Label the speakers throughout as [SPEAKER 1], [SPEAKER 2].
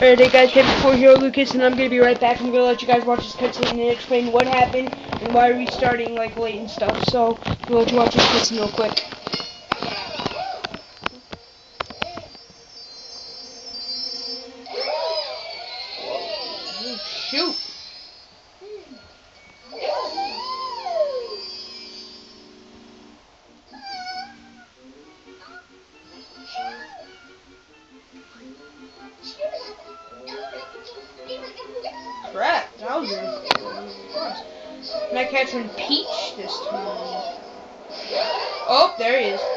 [SPEAKER 1] Alright, hey guys, Kevin4 Hero Lucas, and I'm gonna be right back. I'm gonna let you guys watch this cutscene and explain what happened and why we're restarting like late and stuff. So, I'm gonna let you watch this cutscene real quick. One Peach this time? Oh, there he is.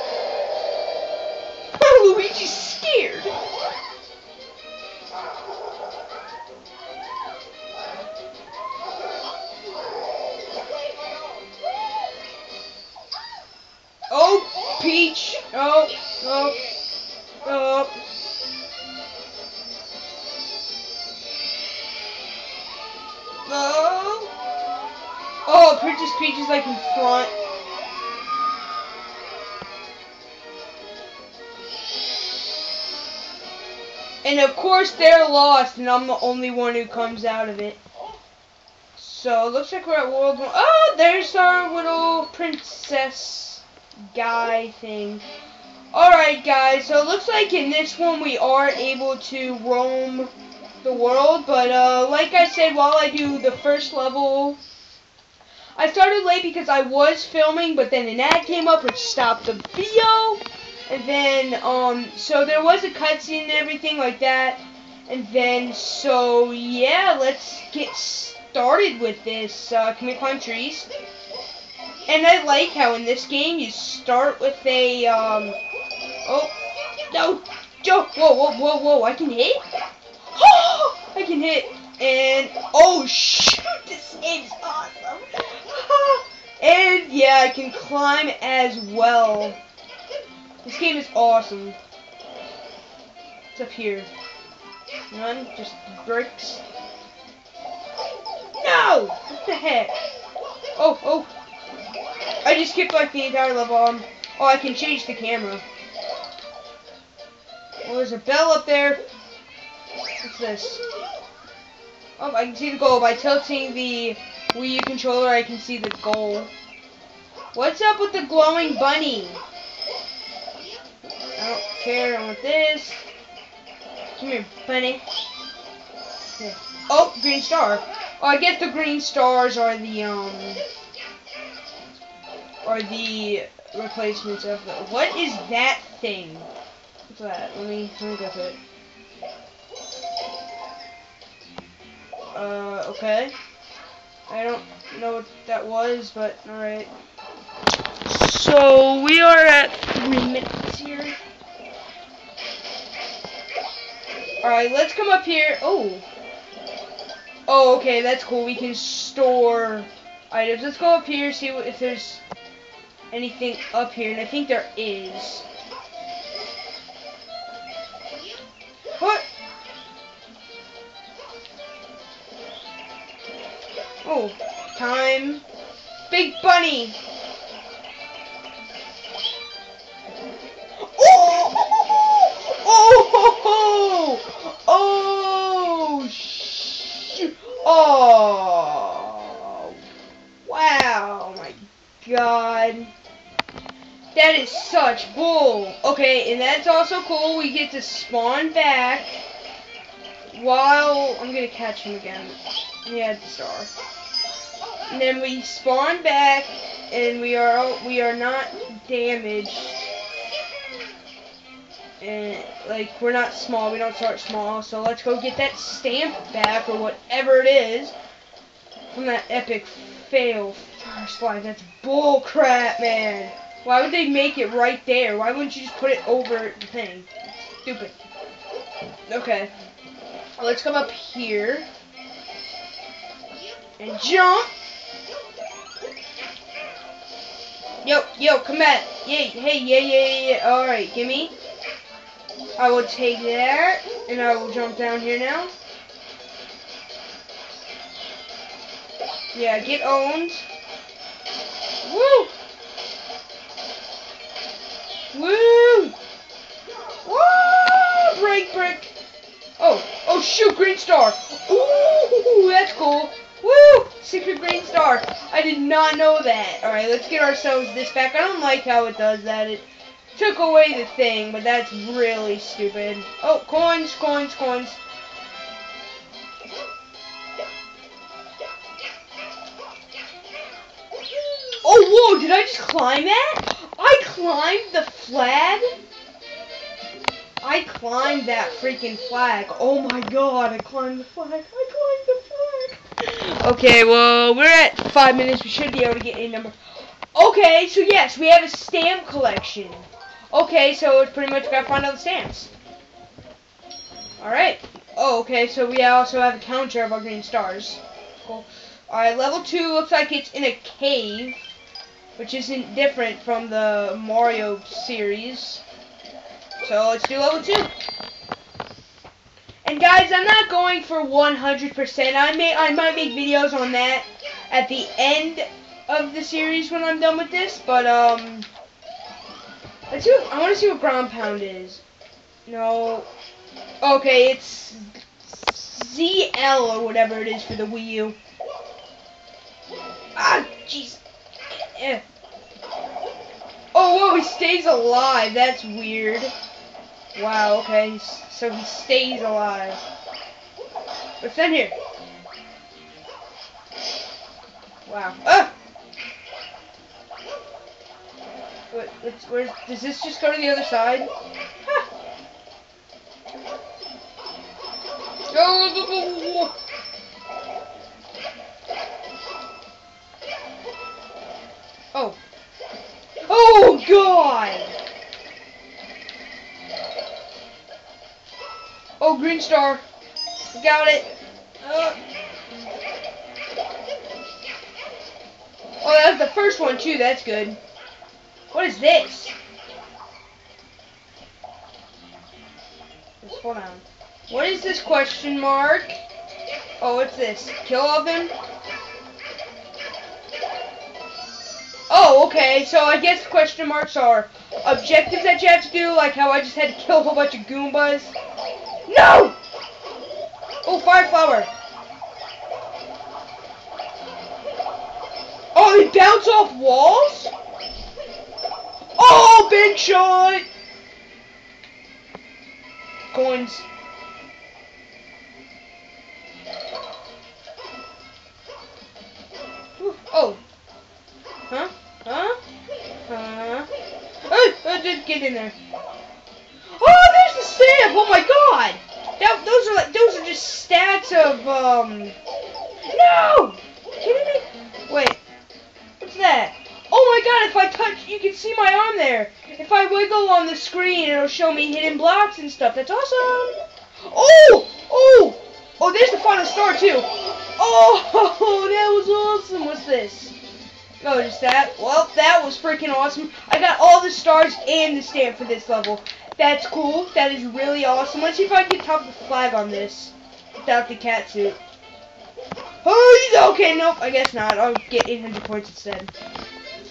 [SPEAKER 1] Princess Peach is like in front. And of course they're lost and I'm the only one who comes out of it. So looks like we're at World War Oh, there's our little princess guy thing. Alright guys, so it looks like in this one we are able to roam the world, but uh, like I said, while I do the first level, I started late because I was filming, but then an ad came up which stopped the video, and then, um, so there was a cutscene and everything like that, and then, so, yeah, let's get started with this, uh, can we climb trees? And I like how in this game you start with a, um, oh, no, whoa, whoa, whoa, whoa, I can hit? I can hit, and oh shoot, this game is awesome. and yeah, I can climb as well. This game is awesome. It's up here? None, just bricks. No! What the heck? Oh, oh. I just skipped like the entire level. Um, oh, I can change the camera. Well, there's a bell up there. What's this? Oh, I can see the goal. By tilting the Wii U controller, I can see the goal. What's up with the glowing bunny? I don't care. I want this. Come here, bunny. Oh, green star. Oh, I guess the green stars are the, um, are the replacements of the, what is that thing? What's that? Let me, let me go it. Uh, okay. I don't know what that was, but alright. So, we are at three minutes here. Alright, let's come up here. Oh. Oh, okay, that's cool. We can store items. Let's go up here, see if there's anything up here, and I think there is. Oh, time. Big bunny. Oh! Oh! Oh! Oh! Wow! My God. That is such bull. Okay, and that's also cool. We get to spawn back while I'm gonna catch him again. Yeah, the star. And then we spawn back, and we are we are not damaged. And like we're not small, we don't start small. So let's go get that stamp back or whatever it is from that epic fail first life. That's bull crap, man. Why would they make it right there? Why wouldn't you just put it over the thing? Stupid. Okay. Let's come up here and jump. Yo, yo, come back. Yay, hey, yeah, yeah, yeah, yeah. Alright, gimme. I will take that, and I will jump down here now. Yeah, get owned. Woo! Woo! Woo! Break, break. Oh, oh shoot, green star. Ooh, that's cool. Secret green star. I did not know that. Alright, let's get ourselves this back. I don't like how it does that. It took away the thing, but that's really stupid. Oh, coins, coins, coins. Oh, whoa, did I just climb that? I climbed the flag? I climbed that freaking flag. Oh my god, I climbed the flag. I climbed the flag. Okay, well, we're at five minutes. We should be able to get a number. Okay, so yes, we have a stamp collection. Okay, so it's pretty much gotta find all the stamps. Alright. Oh, okay, so we also have a counter of our green stars. Cool. Alright, level 2 looks like it's in a cave, which isn't different from the Mario series. So let's do level 2. And guys, I'm not going for 100%. I may I might make videos on that at the end of the series when I'm done with this, but um Let's see what, I want to see what ground pound is. No. Okay, it's ZL or whatever it is for the Wii U. Ah, jeez. Eh. Oh, whoa, he stays alive. That's weird. Wow, okay. So he stays alive. What's in here? Wow. Ah! What, what's, does this just go to the other side? Go, Oh. Oh, God! Oh, green star. Got it. Oh, that was the first one, too. That's good. What is this? Just hold on. What is this question mark? Oh, what's this? Kill all them? Oh, okay. So I guess question marks are objectives that you have to do, like how I just had to kill a whole bunch of Goombas. No! Oh, fire flower. Oh, they bounce off walls? Oh, big shot! Coins. Oh. Huh? Huh? Huh? Oh, oh, just get in there. Oh, the stamp! Oh my god! That, those are like, those are just stats of, um... No! Wait. What's that? Oh my god, if I touch, you can see my arm there. If I wiggle on the screen, it'll show me hidden blocks and stuff. That's awesome. Oh! Oh! Oh, there's the final star, too. Oh, that was awesome. What's this? Oh, just that. Well, that was freaking awesome. I got all the stars and the stamp for this level. That's cool. That is really awesome. Let's see if I can top the flag on this without the cat suit. Oh, okay, nope, I guess not. I'll get 800 points instead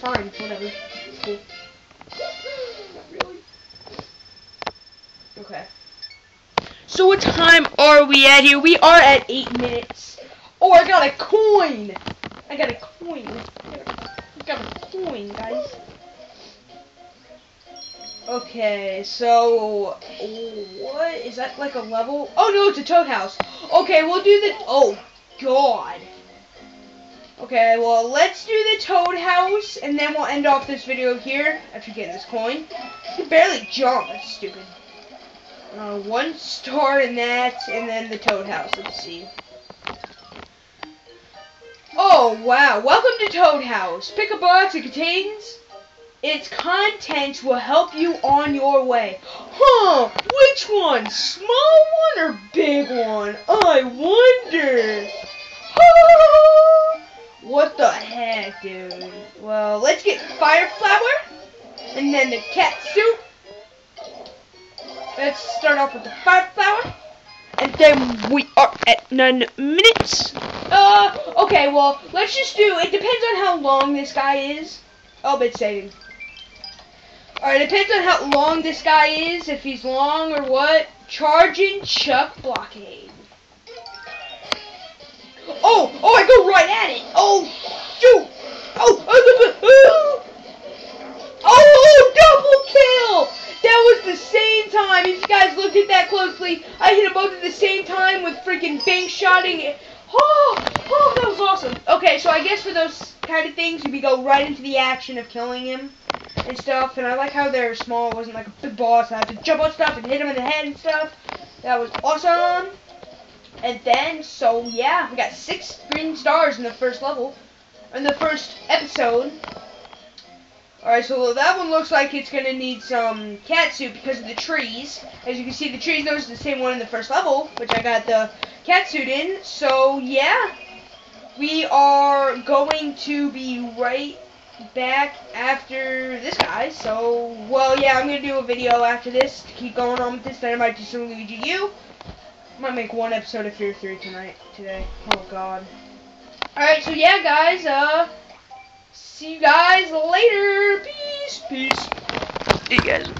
[SPEAKER 1] fine, whatever. Cool. Really. Okay. So what time are we at here? We are at 8 minutes. Oh, I got a coin! I got a coin. I got a coin, guys. Okay, so what is that like a level? Oh no, it's a toad house. Okay, we'll do the. Oh God. Okay, well, let's do the Toad House, and then we'll end off this video here after getting this coin. You can barely jump. That's stupid. Uh, one star in that, and then the Toad House. Let's see. Oh, wow. Welcome to Toad House. Pick a box. It contains... Its contents will help you on your way. Huh, which one? Small one or big one? I wonder. What the heck, dude? Well, let's get Fire Flower, and then the cat suit. Let's start off with the Fire Flower, and then we are at nine minutes. Uh, okay, well, let's just do, it depends on how long this guy is. Oh, bit saving. Alright, depends on how long this guy is, if he's long or what. Charging Chuck Blockade. Oh, oh, I go right at it. Oh, shoot. Oh, oh, oh, oh, oh. oh, oh double kill. That was the same time. If you guys look at that closely, I hit them both at the same time with freaking bank shotting it. Oh, oh, that was awesome. Okay, so I guess for those kind of things, we go right into the action of killing him and stuff. And I like how they're small. It wasn't like a big boss. I had to jump on stuff and hit him in the head and stuff. That was awesome. And then, so yeah, we got six green stars in the first level, in the first episode. Alright, so that one looks like it's going to need some cat suit because of the trees. As you can see, the trees, those are the same one in the first level, which I got the cat suit in. So, yeah, we are going to be right back after this guy. So, well, yeah, I'm going to do a video after this to keep going on with this. Then I might do some Luigi U. Might make one episode of Fear 3 tonight, today. Oh, God. Alright, so yeah, guys, uh... See you guys later. Peace. Peace. See you guys.